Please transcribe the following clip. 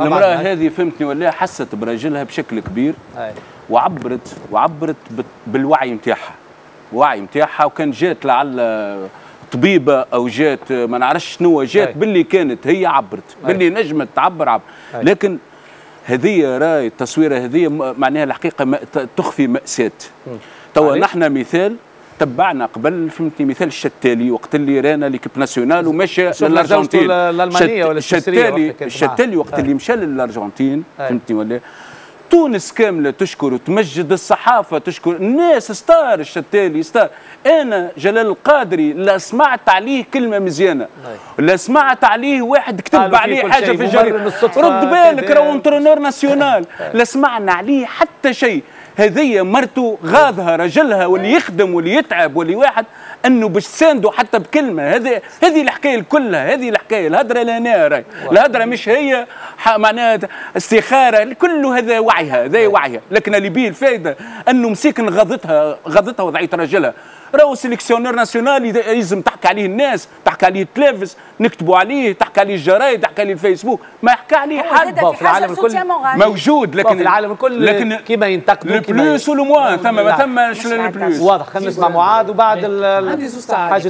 المراه. هذه فهمتني ولا حست براجلها بشكل كبير. وعبرت وعبرت بالوعي نتاعها الوعي نتاعها وكان جات لعل طبيبة أو جات ما نعرفش شنو جات. باللي كانت هي عبرت أي. باللي نجمت تعبر عبر أي. لكن هذه راي التصويره هذه معناها الحقيقة تخفي مأساة توا؟ نحن مثال تبعنا قبل فهمتني مثال الشتالي وقت اللي رانا ليكيب ناسيونال ومشى للأرجنتين. ولا الشتالي الشتالي. وقت اللي مشى للأرجنتين. فهمتني ولا؟ تونس كاملة تشكر وتمجد الصحافة تشكر الناس ستار الشتالي ستار. أنا جلال القادري لا سمعت عليه كلمة مزيانة. لا سمعت عليه واحد كتب عليه حاجة في الجريدة رد بالك. راهو انترونور ناسيونال. لا سمعنا عليه حتى شيء. هذية مرته غاضها رجلها واللي يخدم واللي يتعب واللي واحد أنه باش تساندوا حتى بكلمة. هذه هذه الحكاية كلها هذه الحكاية. الهدرة لا نار. الهدرة مش هي معناها استخارة. كله هذا وعيها هذا وعيها. لكن اللي بيه الفائده أنه مسيكن غضتها غضتها وضعيه رجلها راهو سيليكسيونير ناسيونال يلزم تحكي عليه الناس تحكي عليه التلفز نكتبوا عليه تحكي عليه الجرايد تحكي عليه الفيسبوك. ما يحكي عليه حد. في في العالم الكل موجود لكن في العالم الكل لكن كيما ينتقدوا لو كيما بلوس ولو موان ثم مش البلوس واضح خلينا نسمع معاذ وبعد antes dos targets.